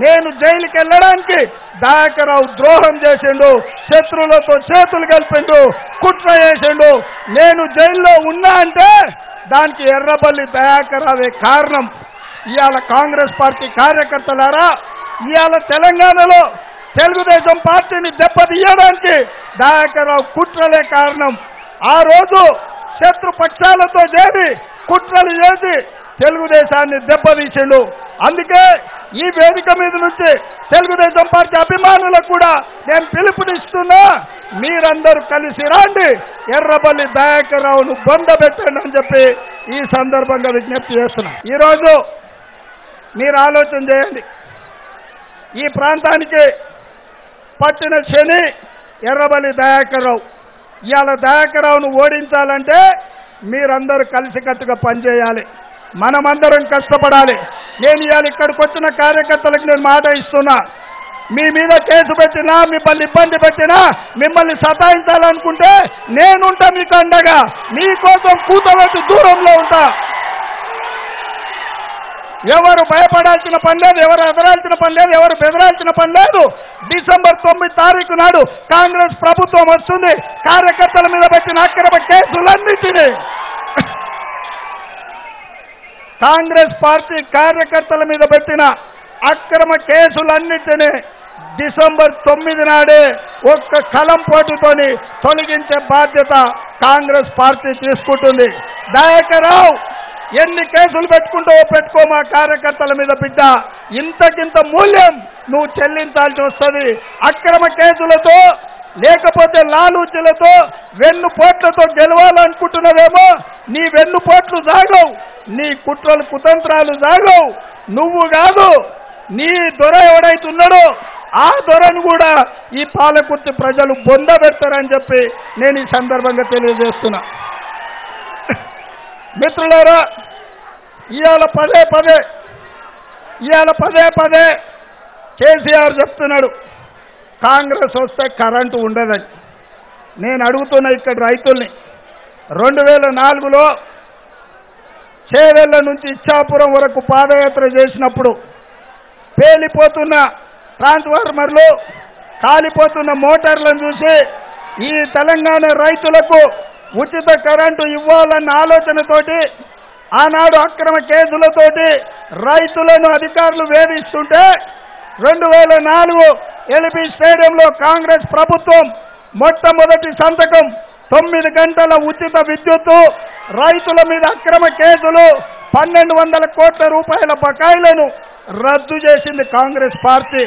నేను జైలుకి వెళ్ళడానికి దయాకరావు ద్రోహం చేసిండు శత్రువులతో చేతులు కలిపిండు కుట్ర చేసిండు. నేను జైల్లో ఉన్నా అంటే దానికి ఎర్రబల్లి దయాకరావే కారణం. ఇవాళ కాంగ్రెస్ పార్టీ కార్యకర్తలారా ఇవాళ తెలంగాణలో తెలుగుదేశం పార్టీని దెబ్బతీయడానికి దయాకరావు కుట్రలే కారణం. ఆ రోజు శత్రుపక్షాలతో చేరి కుట్రలు చేసి తెలుగుదేశాన్ని దెబ్బతీసిండు. అందుకే ఈ వేదిక మీద నుంచి తెలుగుదేశం పార్టీ అభిమానులకు కూడా నేను పిలుపునిస్తున్నా. మీరందరూ కలిసి రాండి. ఎర్రబల్లి దయాకర్ రావును బొందబెట్టండి అని చెప్పి ఈ సందర్భంగా విజ్ఞప్తి చేస్తున్నా. ఈరోజు మీరు ఆలోచన చేయండి. ఈ ప్రాంతానికి పట్టిన శని ఎర్రబల్లి దయాకర్ రావు ఇవాళ దయాకర్ రావును ఓడించాలంటే మీరందరూ కలిసికట్టుగా పనిచేయాలి. మనమందరం కష్టపడాలి. నేను ఇవాళ ఇక్కడికి వచ్చిన కార్యకర్తలకు నేను మాట ఇస్తున్నా. మీ మీద కేసు పెట్టినా మిమ్మల్ని ఇబ్బంది పెట్టినా మిమ్మల్ని సతాయించాలనుకుంటే నేనుంటా మీకు అండగా మీకోసం కూతబెట్టి దూరంలో ఉంటా. ఎవరు భయపడాల్సిన పని లేదు ఎవరు ఎదరాల్సిన పని లేదు ఎవరు బెదరాల్సిన పని లేదు. డిసెంబర్ తొమ్మిది తారీఖు నాడు కాంగ్రెస్ ప్రభుత్వం వస్తుంది. కార్యకర్తల మీద పెట్టిన అక్రమ కేసులన్నింటినీ కాంగ్రెస్ పార్టీ కార్యకర్తల మీద పెట్టిన అక్రమ కేసులన్నింటినీ డిసెంబర్ తొమ్మిది నాడే ఒక్క కలం పోటుతోని తొలగించే బాధ్యత కాంగ్రెస్ పార్టీ తీసుకుంటుంది. దయాకరావు ఎన్ని కేసులు పెట్టుకుంటావో పెట్టుకో మా కార్యకర్తల మీద బిడ్డ. ఇంతకింత మూల్యం నువ్వు చెల్లించాల్సి వస్తుంది. అక్రమ కేసులతో లేకపోతే లాలూచీలతో వెన్ను పోట్లతో గెలవాలనుకుంటున్నావేమో నీ వెన్ను పోట్లు సాగవు. నీ కుట్రలు కుతంత్రాలు సాగవు నువ్వు కాదు నీ దొర ఎవడైతున్నాడో ఆ దొరను కూడా ఈ పాలకుర్తి ప్రజలు బొందబెడతారని చెప్పి నేను ఈ సందర్భంగా తెలియజేస్తున్నా. మిత్రులారా ఇవాళ పదే పదే ఇవాళ పదే పదే కేసీఆర్ చెప్తున్నాడు కాంగ్రెస్ వస్తే కరెంటు ఉండదని. నేను అడుగుతున్నా ఇక్కడ రైతుల్ని రెండు వేల నాలుగులో చేవెళ్ళ నుంచి ఇచ్చాపురం వరకు పాదయాత్ర చేసినప్పుడు పేలిపోతున్న ట్రాన్స్ఫార్మర్లు కాలిపోతున్న మోటార్లను చూసి ఈ తెలంగాణ రైతులకు ఉచిత కరెంటు ఇవ్వాలన్న ఆలోచనతోటి ఆనాడు అక్రమ కేసులతోటి రైతులను అధికారులు వేధిస్తుంటే రెండు వేల నాలుగు ఎల్బీ స్టేడియంలో కాంగ్రెస్ ప్రభుత్వం మొట్టమొదటి సంతకం తొమ్మిది గంటల ఉచిత విద్యుత్తు రైతుల మీద అక్రమ కేసులు పన్నెండు వందల కోట్ల రూపాయల బకాయిలను రద్దు చేసింది కాంగ్రెస్ పార్టీ.